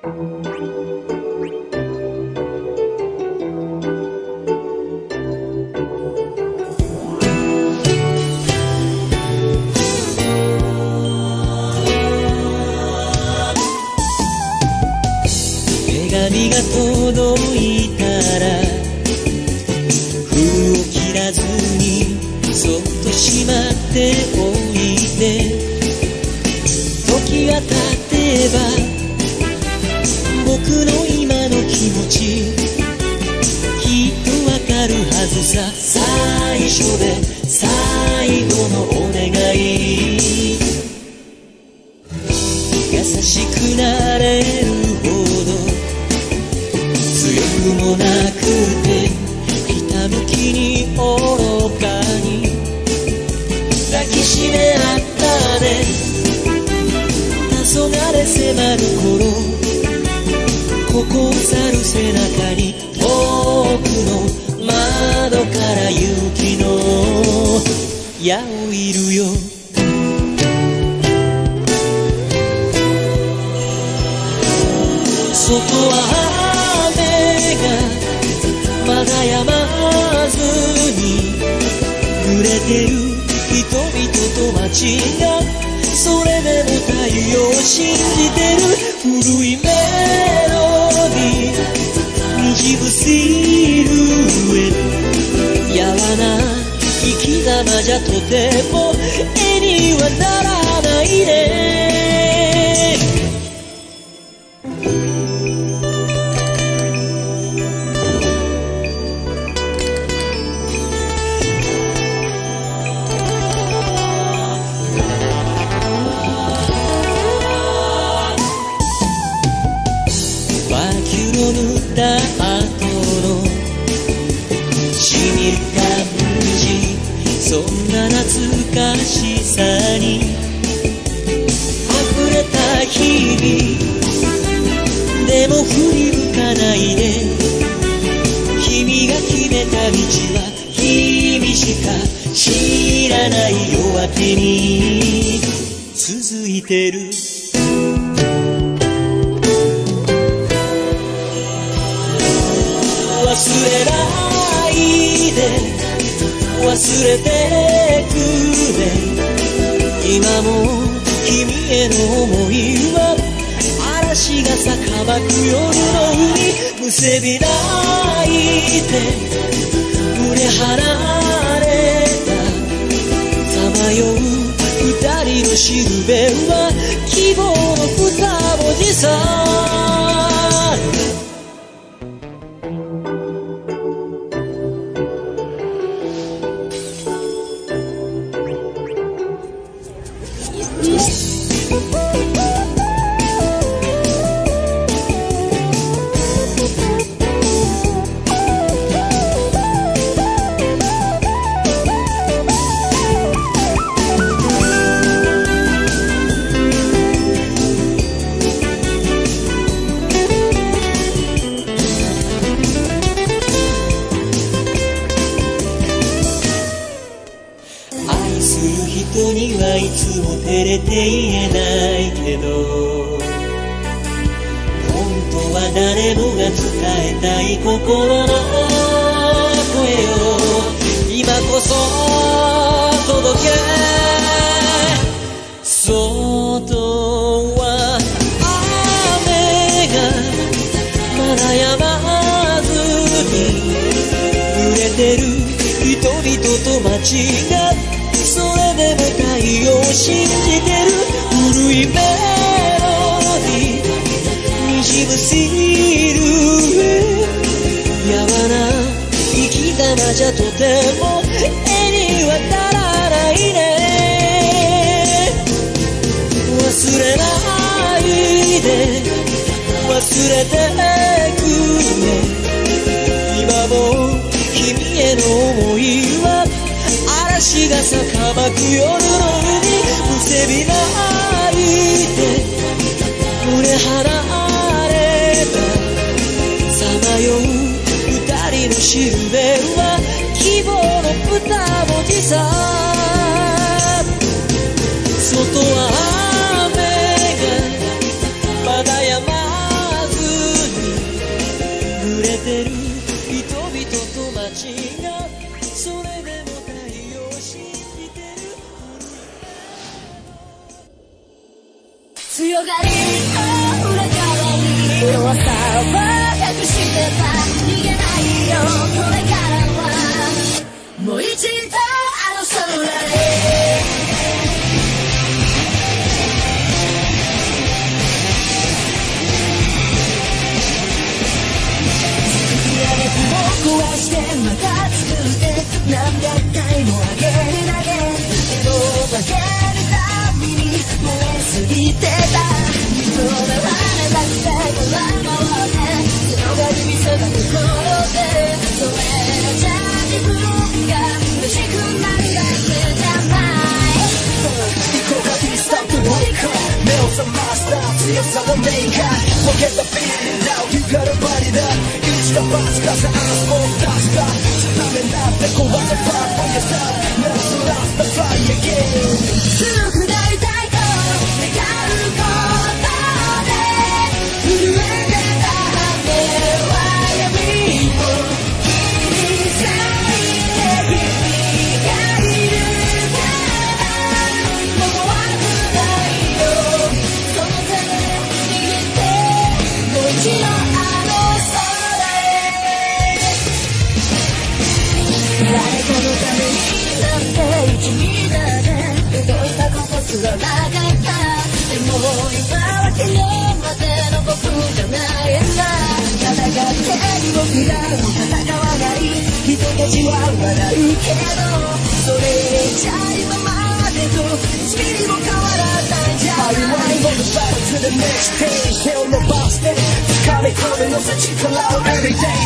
手紙が届いたら封を切らずにそっとしまっておいて。時が経てば僕の今の気持ち。きっとわかるはずさ。最初で最後のお願い優しくなれるほど強くもなくてひたむきに愚かに。抱きしめ合ったね。黄昏迫る頃。ここ去る背中に遠くの窓から雪の矢をいるよ。外は雨がまだ止まずに濡れてる人々と街がそれでも太陽を信じてる。古いー滲むシルエットやわな生き様じゃとても絵にはならないね。そんな懐かしさに。溢れた日々。でも振り向かないで。君が決めた道は君しか知らない夜明けに。続いてる。忘れない。で忘れてくれ今も君への想いは嵐がさかばく夜の海むせび泣いて胸離れたさまよう二人のしるべは希望の二文字さする人にはいつも照れて言えないけど本当は誰もが伝えたい心の声を今こそ届け。外は雨がまだ止まずに濡れてる人々と街がそれでも太陽を信じてる古いメロディー。滲むシル。エやわな生き様じゃとても絵にはな夜の海むせび泣いて胸離れたさまよう二人のしるべは希望の二文字さ強がりと裏側に弱さを隠してた逃げないよ。これからはもう一度。 내가 the feeling now You gotta body that Each the box got the eyes more dots got So I'm they go the fire for yourself Now it's the fly again Next day, hell no boss, Call it clubbing, no such chick love every day.